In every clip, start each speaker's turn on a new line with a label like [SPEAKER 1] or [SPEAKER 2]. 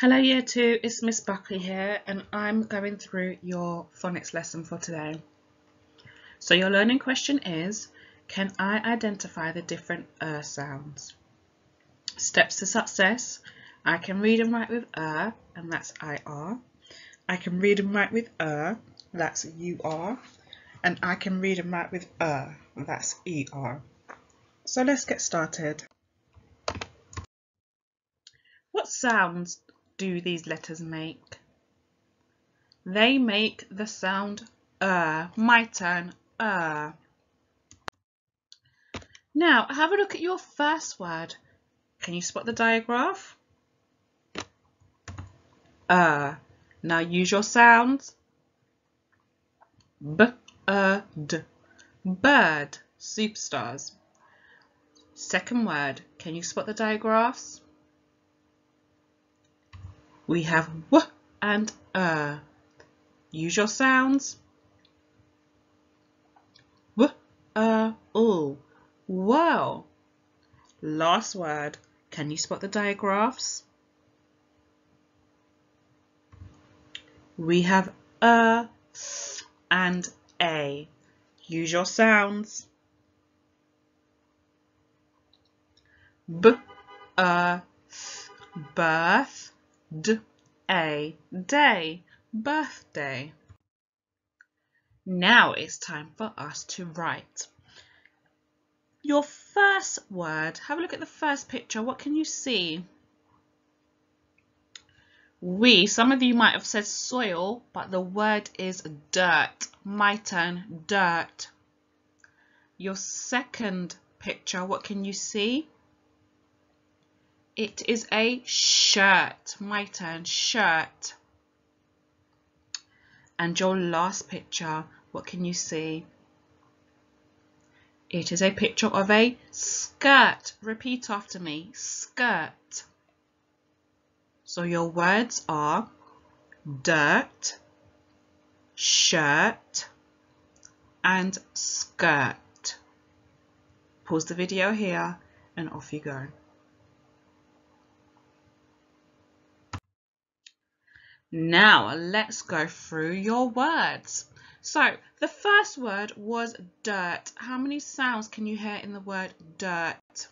[SPEAKER 1] Hello Year 2, it's Miss Buckley here and I'm going through your phonics lesson for today. So your learning question is, can I identify the different er sounds? Steps to success, I can read and write with er and that's IR. I can read and write with er, that's UR. And I can read and write with er, that's ER. So let's get started. What sounds do these letters make? They make the sound er. My turn, er. Now, have a look at your first word. Can you spot the digraph? Er. Now use your sounds. B, er, d. Bird. Superstars. Second word. Can you spot the digraphs? We have w and er. Use your sounds. W, er, all. Wow. Last word. Can you spot the digraphs? We have er and a. Use your sounds. B, er, birth d a day birthday. Now it's time for us to write. Your first word. Have a look at the first picture. What can you see? We some of you might have said soil but the word is dirt. My turn dirt. Your second picture. What can you see it is a shirt. My turn, shirt. And your last picture, what can you see? It is a picture of a skirt. Repeat after me, skirt. So your words are dirt, shirt, and skirt. Pause the video here and off you go. Now let's go through your words. So the first word was dirt. How many sounds can you hear in the word dirt?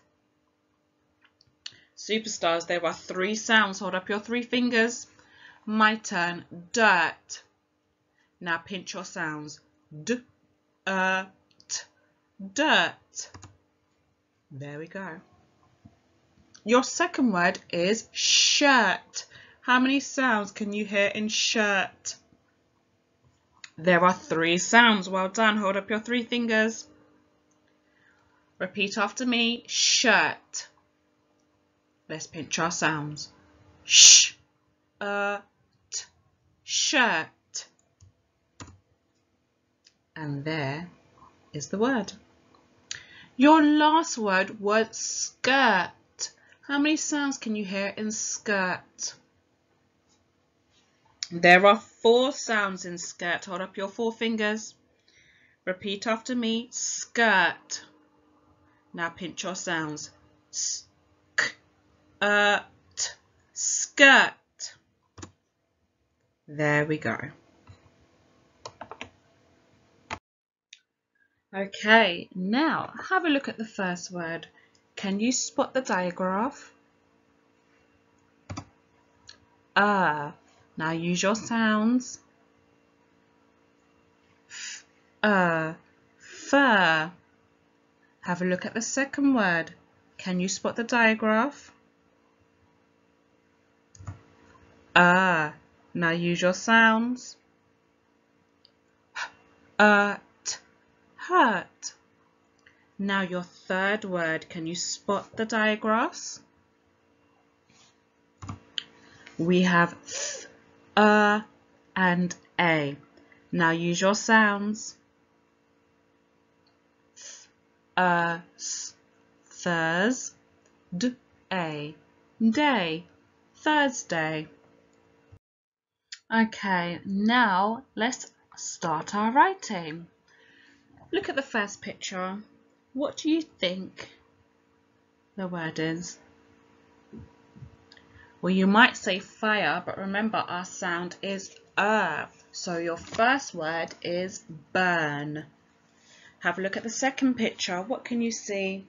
[SPEAKER 1] Superstars, there are three sounds. Hold up your three fingers. My turn, dirt. Now pinch your sounds. D, uh, t, dirt. There we go. Your second word is shirt. How many sounds can you hear in shirt? There are three sounds. Well done. Hold up your three fingers. Repeat after me. Shirt. Let's pinch our sounds. Sh, uh, t, shirt. And there is the word. Your last word was skirt. How many sounds can you hear in skirt? There are four sounds in skirt. Hold up your four fingers. Repeat after me. Skirt. Now pinch your sounds. Sk, uh, skirt. There we go. Okay, now have a look at the first word. Can you spot the digraph? Ah. Now use your sounds. F, uh, fur. Have a look at the second word. Can you spot the digraph? Ah. Now use your sounds. Uh, hurt. Now your third word. Can you spot the digraphs? We have th, uh, and a. Now use your sounds. Th, uh, s, thurs, d, a, day, Thursday. Okay, now let's start our writing. Look at the first picture. What do you think the word is? Well, you might say fire, but remember our sound is er. So your first word is burn. Have a look at the second picture. What can you see?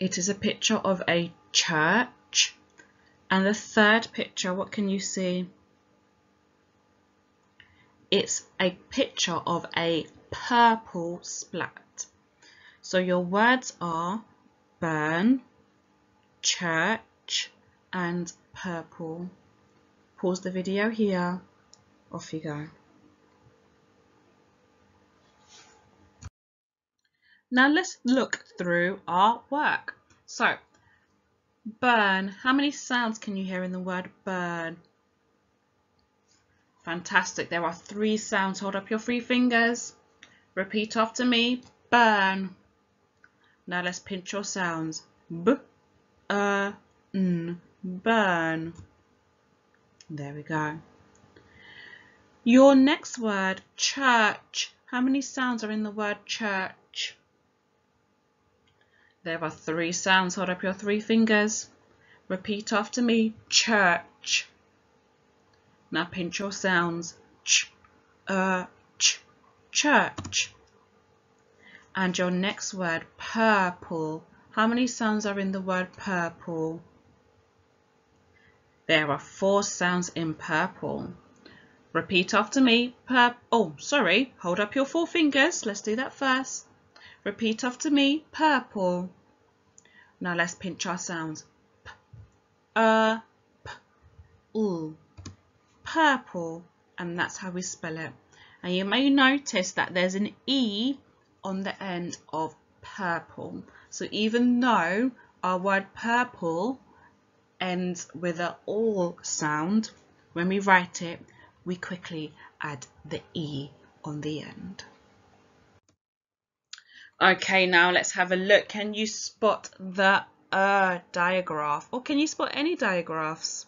[SPEAKER 1] It is a picture of a church. And the third picture, what can you see? It's a picture of a purple splat. So your words are burn, church and purple. Pause the video here. Off you go. Now let's look through our work. So, burn. How many sounds can you hear in the word burn? Fantastic. There are three sounds. Hold up your three fingers. Repeat after me. Burn. Now let's pinch your sounds. B, uh, n, burn. There we go. Your next word, church. How many sounds are in the word church? There are three sounds. Hold up your three fingers. Repeat after me. Church. Now pinch your sounds. Ch, uh, ch, church. And your next word, purple. How many sounds are in the word purple? There are four sounds in purple. Repeat after me. Pur oh, sorry. Hold up your four fingers. Let's do that first. Repeat after me. Purple. Now let's pinch our sounds. P, uh. Purple. And that's how we spell it. And you may notice that there's an E on the end of purple. So even though our word purple ends with a all sound, when we write it, we quickly add the E on the end. Okay, now let's have a look. Can you spot the uh diagraph or can you spot any diagraphs?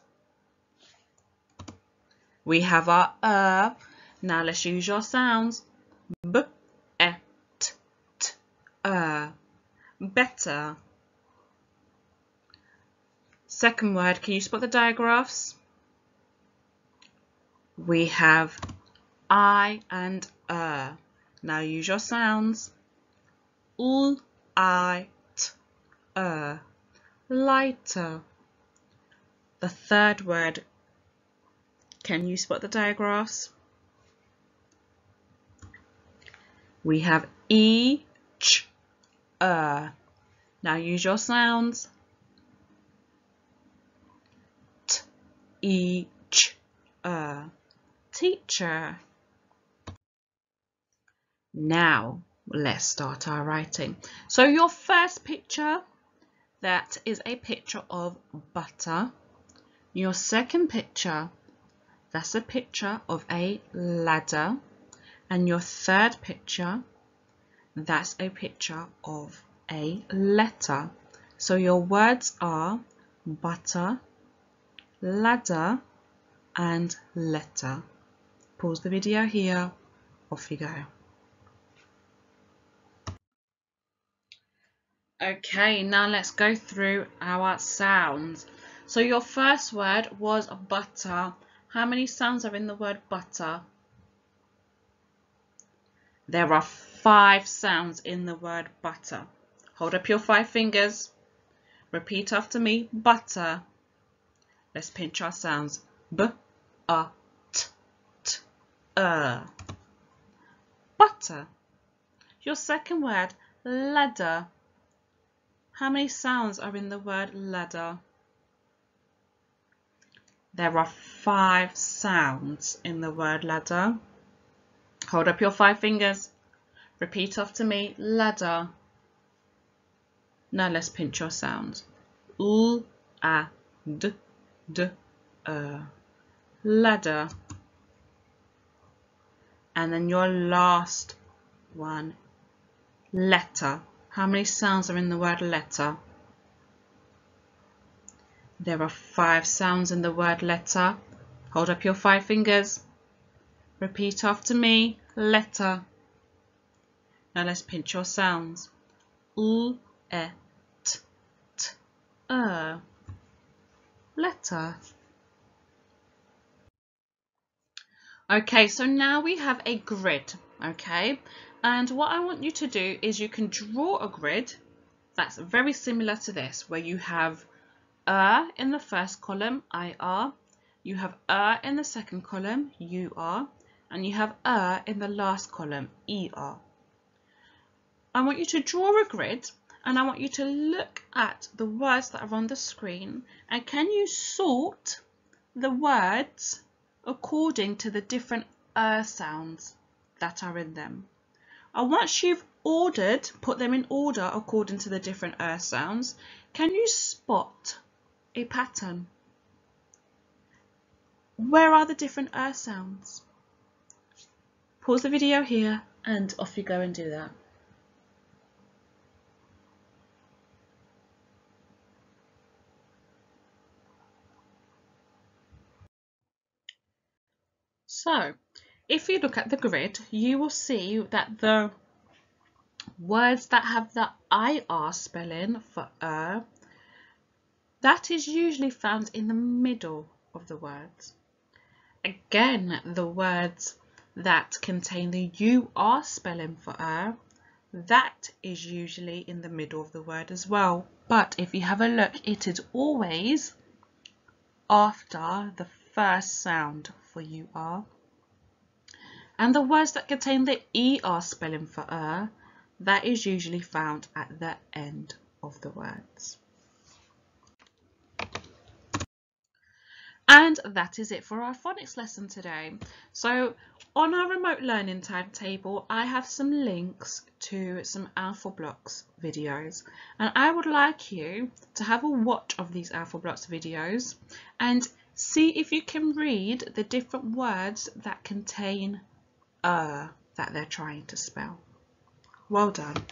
[SPEAKER 1] We have our uh. Now let's use your sounds. B, uh. Better. Second word, can you spot the digraphs? We have I and er. Now use your sounds. L, I, t, er. Lighter. The third word, can you spot the digraphs? We have E, ch, er. Now use your sounds. each a teacher. Now let's start our writing. So your first picture, that is a picture of butter. Your second picture, that's a picture of a ladder. And your third picture, that's a picture of a letter. So your words are butter, ladder and letter. Pause the video here, off you go. Okay, now let's go through our sounds. So your first word was butter. How many sounds are in the word butter? There are five sounds in the word butter. Hold up your five fingers. Repeat after me, butter. Let's pinch our sounds. B, a, t, t, er. Butter. Your second word, ladder. How many sounds are in the word ladder? There are five sounds in the word ladder. Hold up your five fingers. Repeat after me, ladder. Now let's pinch your sounds. L, a, d, d, ladder. And then your last one, letter. How many sounds are in the word letter? There are five sounds in the word letter. Hold up your five fingers. Repeat after me, letter. Now let's pinch your sounds. L, e, t, t, letter. Okay, so now we have a grid, okay? And what I want you to do is you can draw a grid that's very similar to this, where you have er in the first column, IR, you have er in the second column, UR, and you have er in the last column, ER. I want you to draw a grid and I want you to look at the words that are on the screen and can you sort the words according to the different er sounds that are in them. And once you've ordered, put them in order according to the different er sounds, can you spot a pattern? Where are the different er sounds? Pause the video here and off you go and do that. So, if you look at the grid, you will see that the words that have the IR spelling for er, that is usually found in the middle of the words. Again, the words that contain the UR spelling for er, that is usually in the middle of the word as well. But if you have a look, it is always after the first sound for you are. And the words that contain the ER spelling for er, that is usually found at the end of the words. And that is it for our phonics lesson today. So on our remote learning timetable, I have some links to some Alphablocks videos. And I would like you to have a watch of these Alphablocks videos and See if you can read the different words that contain er that they're trying to spell. Well done.